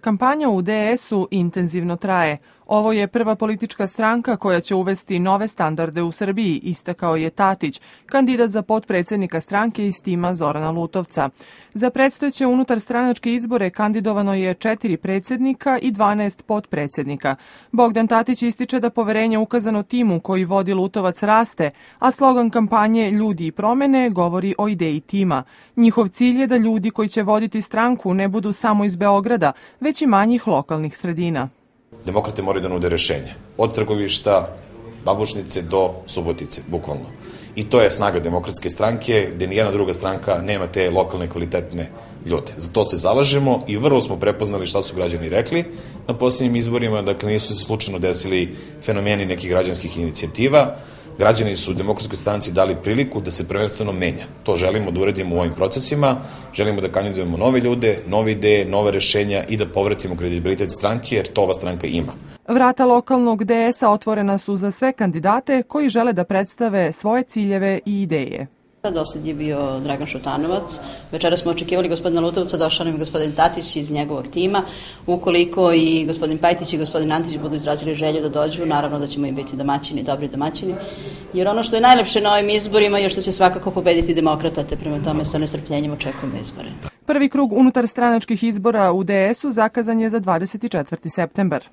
Kampanja u DS-u intenzivno traje. Ovo je prva politička stranka koja će uvesti nove standarde u Srbiji, istakao je Tatić, kandidat za potpredsednika stranke iz tima Zorana Lutovca. Za predstojeće unutar stranačke izbore kandidovano je četiri predsednika i 12 potpredsednika. Bogdan Tatić ističe da poverenje ukazano timu koji vodi Lutovac raste, a slogan kampanje Ljudi i promene govori o ideji tima. Njihov cilj je da ljudi koji će voditi stranku ne budu samo iz Beograda, već i manjih lokalnih sredina demokrate moraju da nude rešenje. Od trgovišta, babušnice do Subotice, bukvalno. I to je snaga demokratske stranke, gde nijedna druga stranka nema te lokalne kvalitetne ljude. Za to se zalažemo i vrlo smo prepoznali šta su građani rekli na posljednjim izborima, dakle nisu se slučajno desili fenomeni nekih građanskih inicijativa, građani su u demokratskoj stranci dali priliku da se prvenstveno menja. To želimo da uredimo u ovim procesima, želimo da kandidujemo nove ljude, nove ideje, nove rešenja i da povratimo kredibilitet stranke, jer to ova stranka ima. Vrata lokalnog DS-a otvorena su za sve kandidate koji žele da predstave svoje ciljeve i ideje. Dosled je bio Dragan Šutanovac. Večera smo očekivali gospodina Lutovca, došao nam je gospodin Tatić iz njegovog tima. Ukoliko i gospodin Pajtić i gospodin Antić budu izrazili želju da dođu, naravno da ćemo im biti domaćini, dobri domaćini. Jer ono što je najlepše na ovim izborima je što će svakako pobediti demokrata, te prema tome sa nestrpljenjem očekujemo izbore. Prvi krug unutar stranačkih izbora u DS-u zakazan je za 24. septembar.